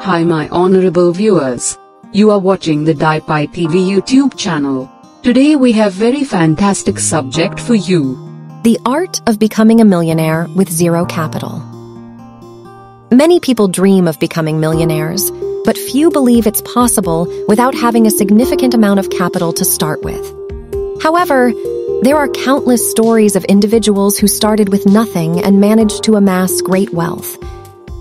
Hi my honorable viewers. You are watching the DiePie TV YouTube channel. Today we have very fantastic subject for you. The Art of Becoming a Millionaire with Zero Capital. Many people dream of becoming millionaires, but few believe it's possible without having a significant amount of capital to start with. However, there are countless stories of individuals who started with nothing and managed to amass great wealth.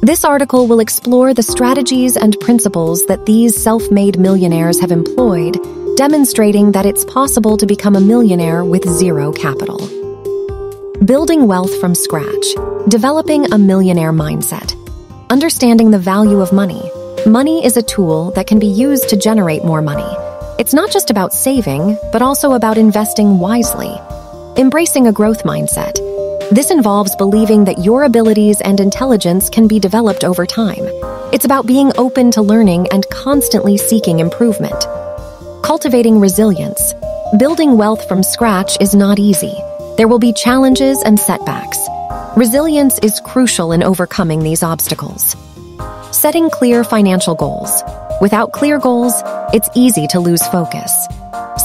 This article will explore the strategies and principles that these self made millionaires have employed, demonstrating that it's possible to become a millionaire with zero capital. Building wealth from scratch, developing a millionaire mindset, understanding the value of money. Money is a tool that can be used to generate more money. It's not just about saving, but also about investing wisely. Embracing a growth mindset. This involves believing that your abilities and intelligence can be developed over time. It's about being open to learning and constantly seeking improvement. Cultivating resilience. Building wealth from scratch is not easy. There will be challenges and setbacks. Resilience is crucial in overcoming these obstacles. Setting clear financial goals. Without clear goals, it's easy to lose focus.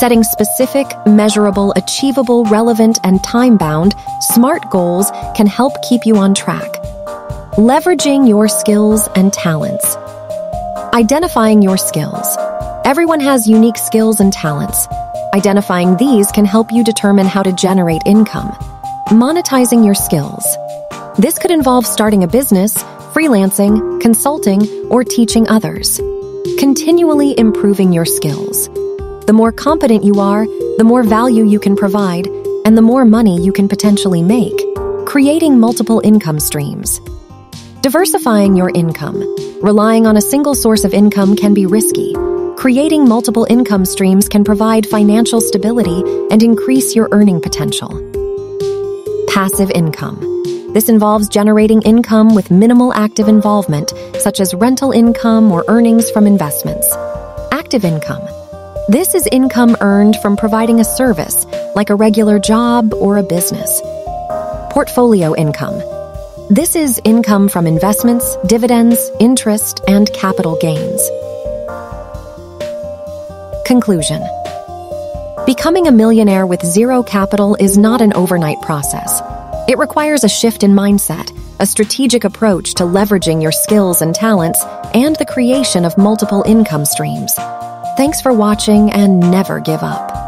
Setting specific, measurable, achievable, relevant, and time bound, SMART goals can help keep you on track. Leveraging your skills and talents. Identifying your skills. Everyone has unique skills and talents. Identifying these can help you determine how to generate income. Monetizing your skills. This could involve starting a business, freelancing, consulting, or teaching others. Continually improving your skills. The more competent you are, the more value you can provide, and the more money you can potentially make. Creating multiple income streams. Diversifying your income. Relying on a single source of income can be risky. Creating multiple income streams can provide financial stability and increase your earning potential. Passive income. This involves generating income with minimal active involvement, such as rental income or earnings from investments. Active income. This is income earned from providing a service, like a regular job or a business. Portfolio income. This is income from investments, dividends, interest, and capital gains. Conclusion Becoming a millionaire with zero capital is not an overnight process. It requires a shift in mindset, a strategic approach to leveraging your skills and talents, and the creation of multiple income streams. Thanks for watching and never give up.